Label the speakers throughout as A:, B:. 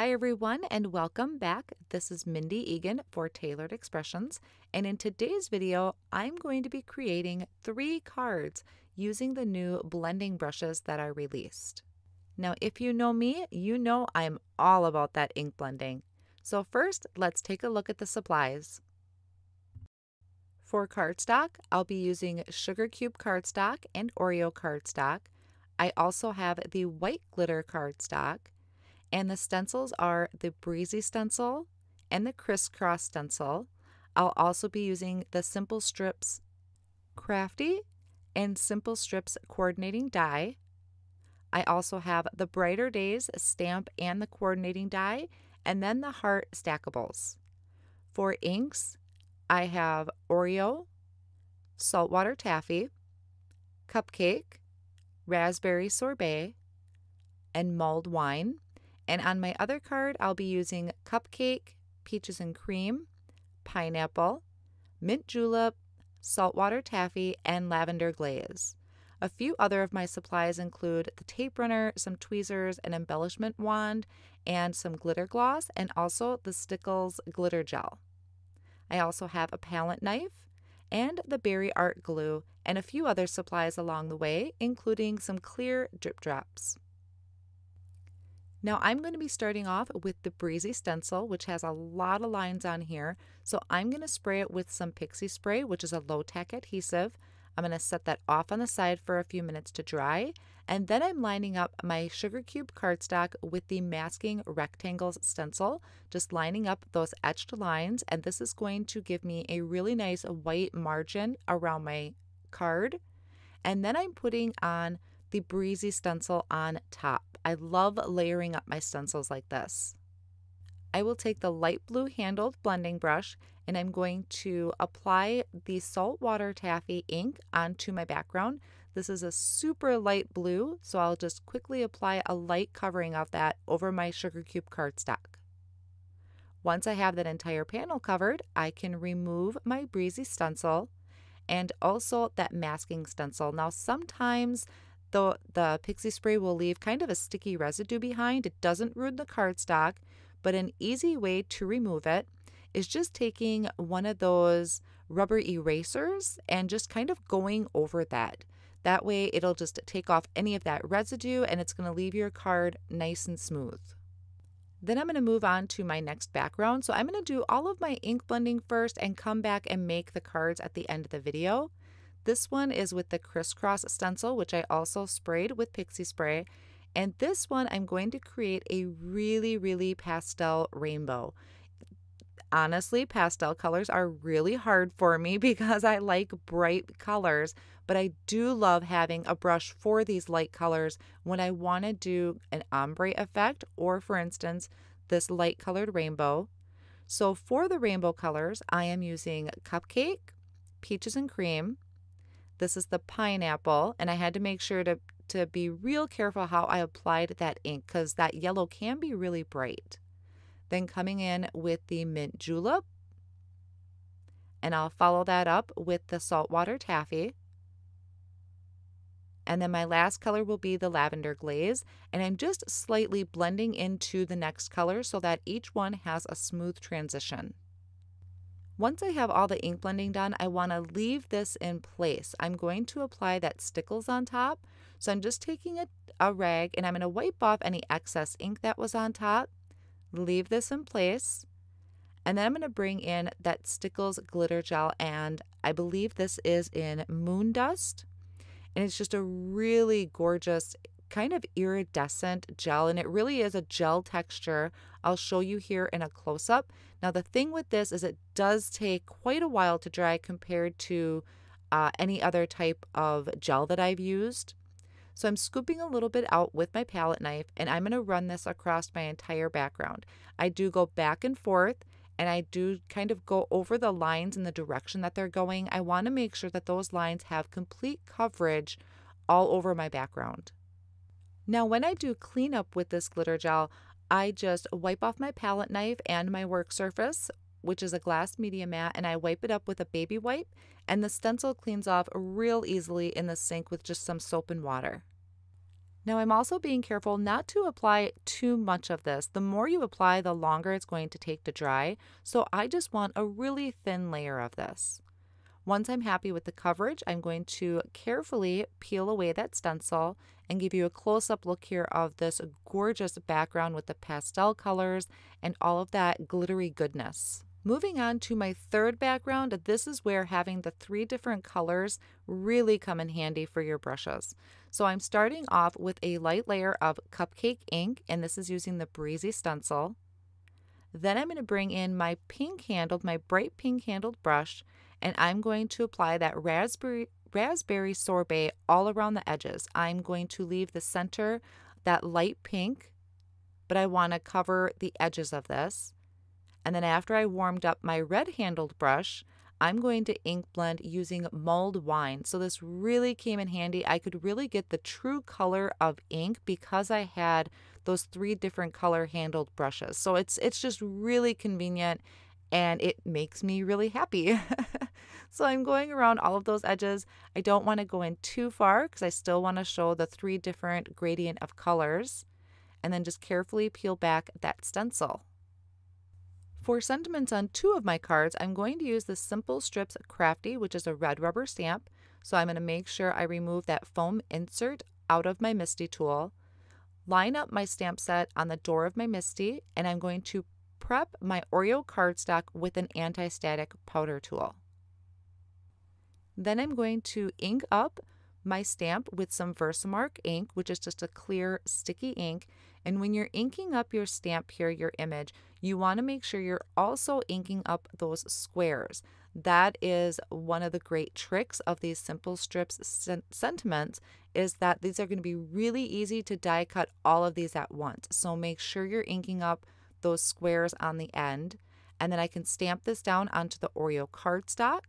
A: Hi, everyone, and welcome back. This is Mindy Eggen for Taylored Expressions, and in today's video, I'm going to be creating three cards using the new blending brushes that I released. Now, if you know me, you know I'm all about that ink blending. So first, let's take a look at the supplies. For cardstock, I'll be using Sugar Cube cardstock and Oreo cardstock. I also have the white glitter cardstock, and the stencils are the Breezy stencil and the crisscross stencil. I'll also be using the Simple Strips Crafty and Simple Strips coordinating die. I also have the Brighter Days stamp and the coordinating die, and then the heart stackables. For inks, I have Oreo, saltwater taffy, cupcake, raspberry sorbet, and mulled wine. And on my other card, I'll be using cupcake, peaches and cream, pineapple, mint julep, saltwater taffy, and lavender glaze. A few other of my supplies include the tape runner, some tweezers, an embellishment wand, and some glitter gloss, and also the Stickles glitter gel. I also have a palette knife and the Bearly Art glue, and a few other supplies along the way, including some clear drip drops. Now I'm going to be starting off with the Breezy stencil, which has a lot of lines on here. So I'm going to spray it with some Pixie Spray, which is a low-tack adhesive. I'm going to set that off on the side for a few minutes to dry. And then I'm lining up my Sugar Cube cardstock with the Masking Rectangles stencil, just lining up those etched lines. And this is going to give me a really nice white margin around my card. And then I'm putting on the Breezy stencil on top. I love layering up my stencils like this. I will take the light blue handled blending brush and I'm going to apply the saltwater taffy ink onto my background. This is a super light blue, so I'll just quickly apply a light covering of that over my sugar cube cardstock. Once I have that entire panel covered, I can remove my breezy stencil and also that masking stencil. Now sometimes the, the pixie spray will leave kind of a sticky residue behind. It doesn't ruin the cardstock, but an easy way to remove it is just taking one of those rubber erasers and just kind of going over that. That way it'll just take off any of that residue and it's going to leave your card nice and smooth. Then I'm going to move on to my next background. So I'm going to do all of my ink blending first and come back and make the cards at the end of the video. This one is with the crisscross stencil, which I also sprayed with Pixie Spray. And this one, I'm going to create a really, really pastel rainbow. Honestly, pastel colors are really hard for me because I like bright colors, but I do love having a brush for these light colors when I want to do an ombre effect or, for instance, this light colored rainbow. So for the rainbow colors, I am using Cupcake, Peaches and Cream, this is the pineapple, and I had to make sure to, to be real careful how I applied that ink because that yellow can be really bright. Then coming in with the mint julep, and I'll follow that up with the saltwater taffy. And then my last color will be the lavender glaze. And I'm just slightly blending into the next color so that each one has a smooth transition. Once I have all the ink blending done, I want to leave this in place. I'm going to apply that stickles on top. So I'm just taking a, a rag and I'm going to wipe off any excess ink that was on top. Leave this in place. And then I'm going to bring in that Stickles glitter gel and I believe this is in Moon Dust. And it's just a really gorgeous kind of iridescent gel and it really is a gel texture. I'll show you here in a close up. Now the thing with this is it does take quite a while to dry compared to uh, any other type of gel that I've used. So I'm scooping a little bit out with my palette knife and I'm going to run this across my entire background. I do go back and forth and I do kind of go over the lines in the direction that they're going. I want to make sure that those lines have complete coverage all over my background. Now when I do cleanup with this glitter gel, I just wipe off my palette knife and my work surface, which is a glass media mat, and I wipe it up with a baby wipe, and the stencil cleans off real easily in the sink with just some soap and water. Now, I'm also being careful not to apply too much of this. The more you apply, the longer it's going to take to dry. So I just want a really thin layer of this. Once I'm happy with the coverage, I'm going to carefully peel away that stencil and give you a close-up look here of this gorgeous background with the pastel colors and all of that glittery goodness. Moving on to my third background, this is where having the three different colors really come in handy for your brushes. So I'm starting off with a light layer of cupcake ink, and this is using the Breezy stencil. Then I'm going to bring in my pink handled, my bright pink handled brush, and I'm going to apply that raspberry raspberry sorbet all around the edges. I'm going to leave the center that light pink, but I want to cover the edges of this. And then after I warmed up my red handled brush, I'm going to ink blend using mulled wine. So this really came in handy. I could really get the true color of ink because I had those three different color handled brushes. So it's it's just really convenient and it makes me really happy. so I'm going around all of those edges. I don't want to go in too far because I still want to show the three different gradient of colors and then just carefully peel back that stencil. For sentiments on two of my cards, I'm going to use the Simple Strips Crafty, which is a red rubber stamp. So I'm going to make sure I remove that foam insert out of my MISTI tool, line up my stamp set on the door of my MISTI, and I'm going to prep my Oreo cardstock with an anti-static powder tool. Then I'm going to ink up my stamp with some Versamark ink, which is just a clear sticky ink. And when you're inking up your stamp here, your image, you want to make sure you're also inking up those squares. That is one of the great tricks of these simple strips sentiments is that these are going to be really easy to die cut all of these at once. So make sure you're inking up those squares on the end. And then I can stamp this down onto the Oreo cardstock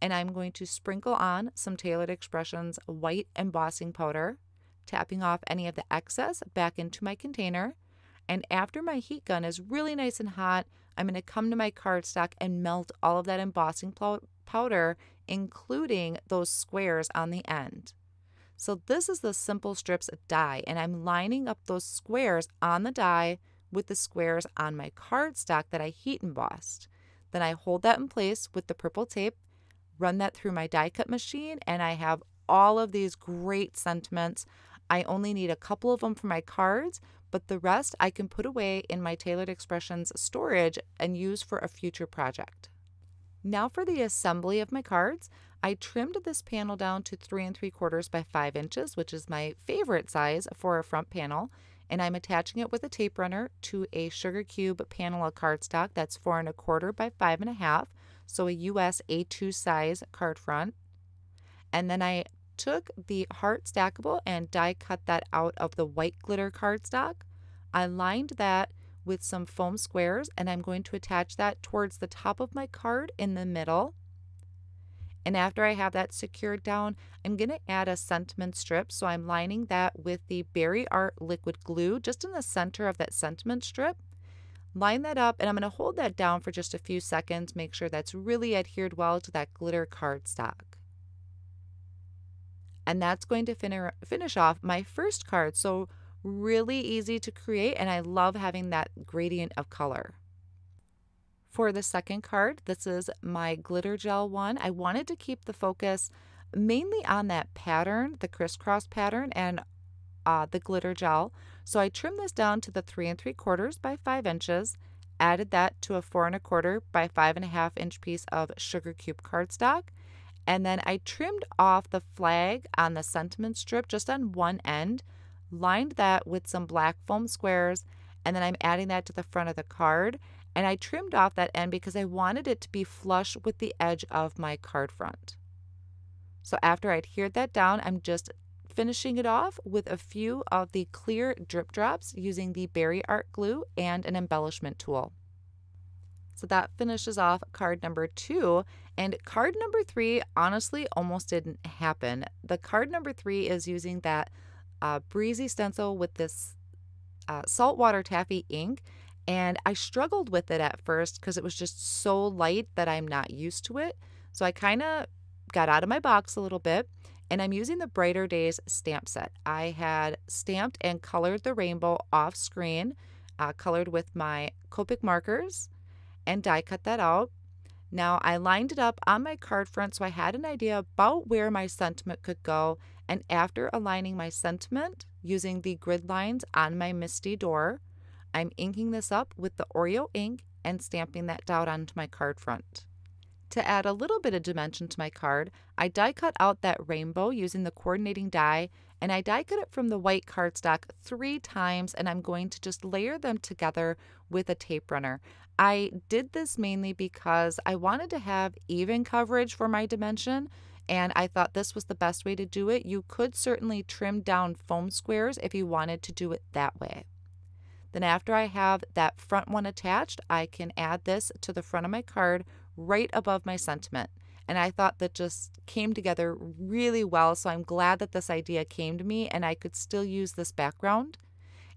A: and I'm going to sprinkle on some Taylored Expressions white embossing powder, tapping off any of the excess back into my container. And after my heat gun is really nice and hot, I'm going to come to my cardstock and melt all of that embossing powder, including those squares on the end. So this is the Simple Strips die, and I'm lining up those squares on the die with the squares on my cardstock that I heat embossed. Then I hold that in place with the purple tape run that through my die cut machine, and I have all of these great sentiments. I only need a couple of them for my cards, but the rest I can put away in my Taylored Expressions storage and use for a future project. Now for the assembly of my cards, I trimmed this panel down to three and three quarters by five inches, which is my favorite size for a front panel, and I'm attaching it with a tape runner to a sugar cube panel of cardstock that's four and a quarter by five and a half so a US A2 size card front. And then I took the heart stackable and die cut that out of the white glitter cardstock. I lined that with some foam squares and I'm going to attach that towards the top of my card in the middle. And after I have that secured down, I'm going to add a sentiment strip. So I'm lining that with the Bearly Art liquid glue just in the center of that sentiment strip. Line that up and I'm going to hold that down for just a few seconds. Make sure that's really adhered well to that glitter cardstock. And that's going to fin finish off my first card. So really easy to create and I love having that gradient of color. For the second card, this is my glitter gel one. I wanted to keep the focus mainly on that pattern, the crisscross pattern, and uh, the glitter gel. So I trimmed this down to the three and three quarters by five inches, added that to a four and a quarter by five and a half inch piece of sugar cube cardstock, and then I trimmed off the flag on the sentiment strip just on one end, lined that with some black foam squares, and then I'm adding that to the front of the card. And I trimmed off that end because I wanted it to be flush with the edge of my card front. So after I adhered that down, I'm just finishing it off with a few of the clear drip drops using the Bearly Art glue and an embellishment tool. So that finishes off card number two. And card number three honestly almost didn't happen. The card number three is using that uh, breezy stencil with this uh, saltwater taffy ink. And I struggled with it at first because it was just so light that I'm not used to it. So I kind of got out of my box a little bit and I'm using the Brighter Days stamp set. I had stamped and colored the rainbow off screen, uh, colored with my Copic markers, and die cut that out. Now I lined it up on my card front so I had an idea about where my sentiment could go. And after aligning my sentiment using the grid lines on my MISTI door, I'm inking this up with the Oreo ink and stamping that down onto my card front. To add a little bit of dimension to my card, I die cut out that rainbow using the coordinating die and I die cut it from the white cardstock three times and I'm going to just layer them together with a tape runner. I did this mainly because I wanted to have even coverage for my dimension and I thought this was the best way to do it. You could certainly trim down foam squares if you wanted to do it that way. Then after I have that front one attached, I can add this to the front of my card right above my sentiment. And I thought that just came together really well. So I'm glad that this idea came to me and I could still use this background.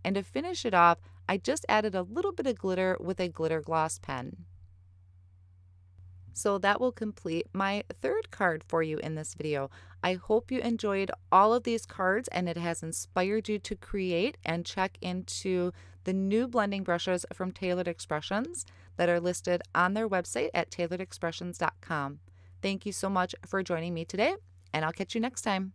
A: And to finish it off, I just added a little bit of glitter with a glitter gloss pen. So that will complete my third card for you in this video. I hope you enjoyed all of these cards and it has inspired you to create and check into the new blending brushes from Taylored Expressions that are listed on their website at tayloredexpressions.com. Thank you so much for joining me today, and I'll catch you next time.